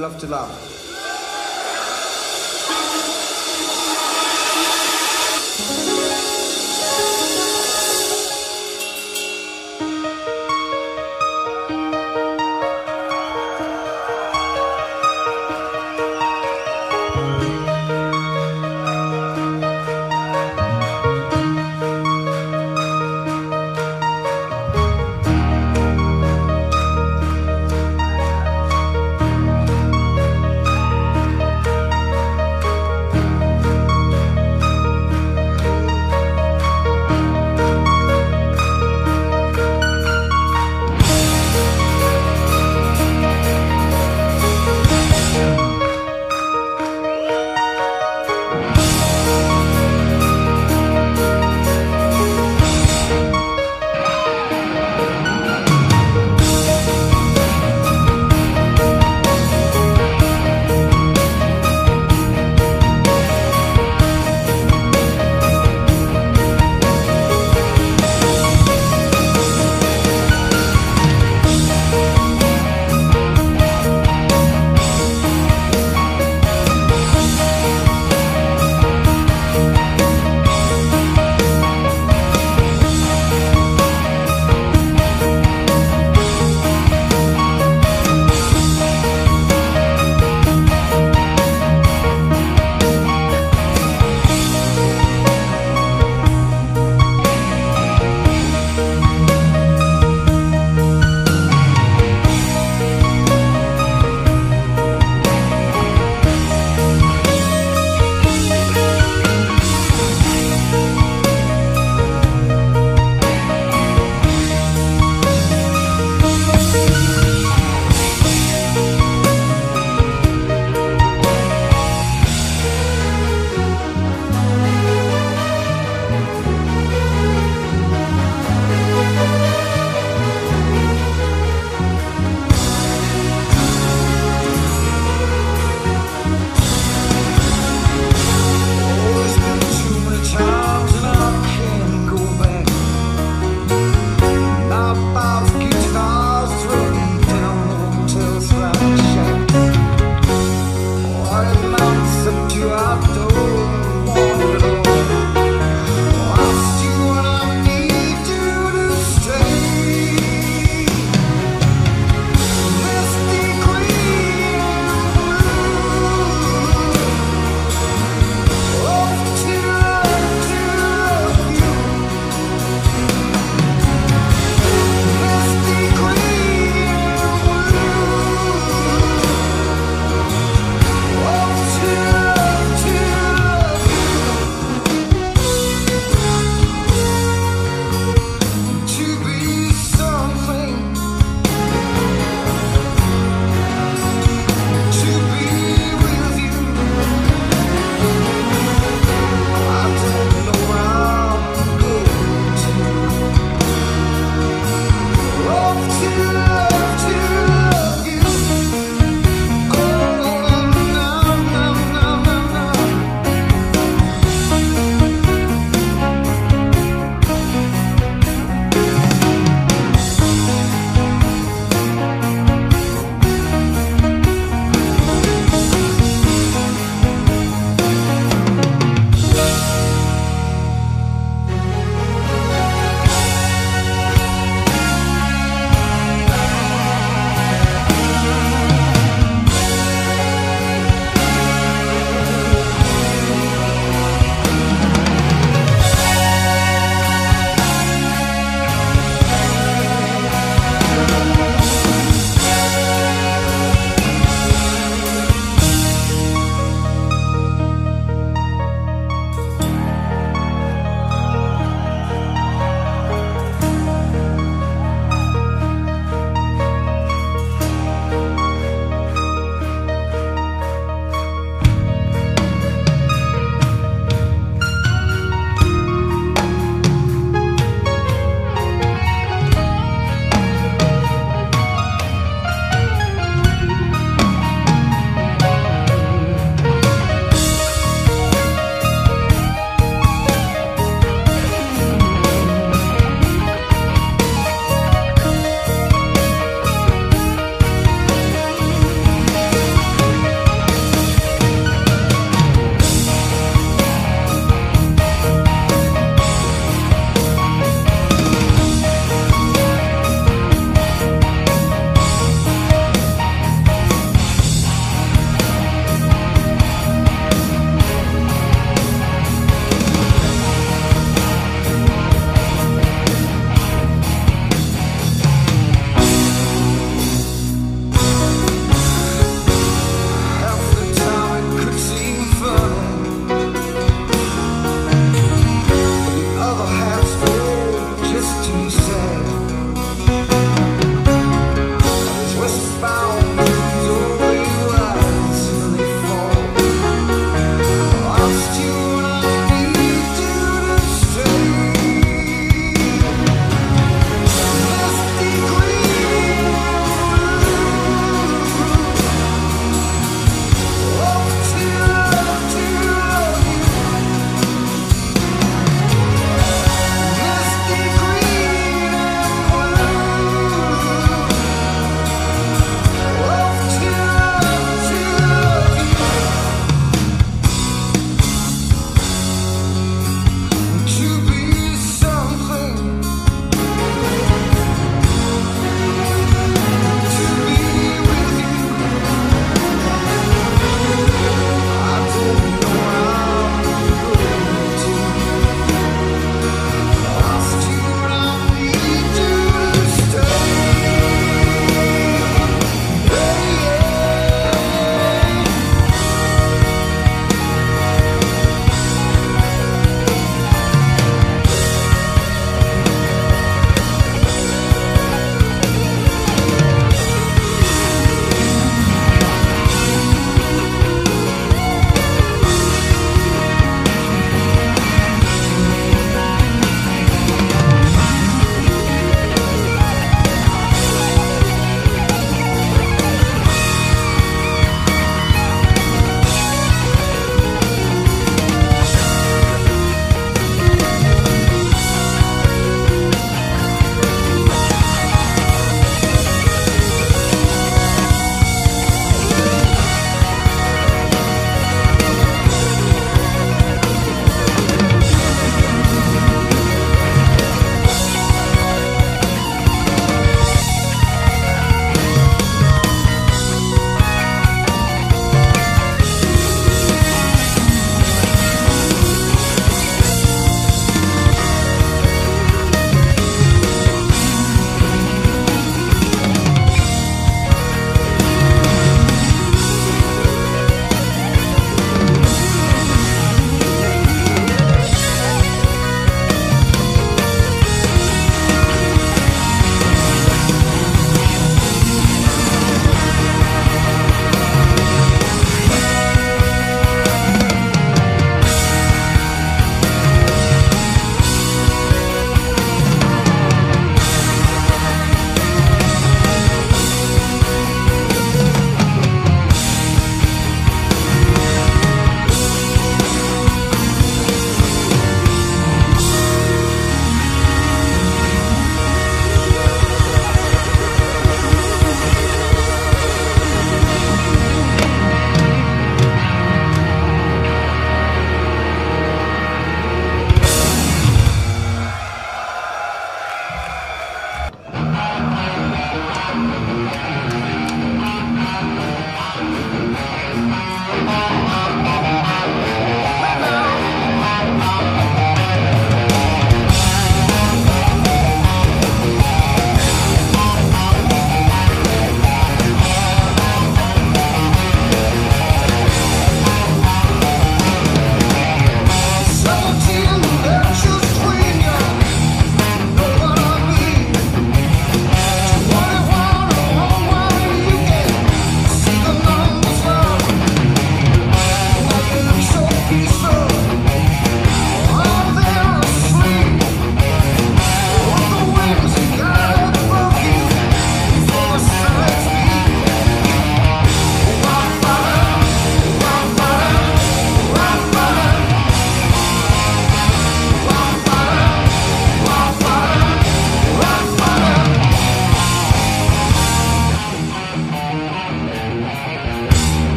Love to love.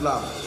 Love.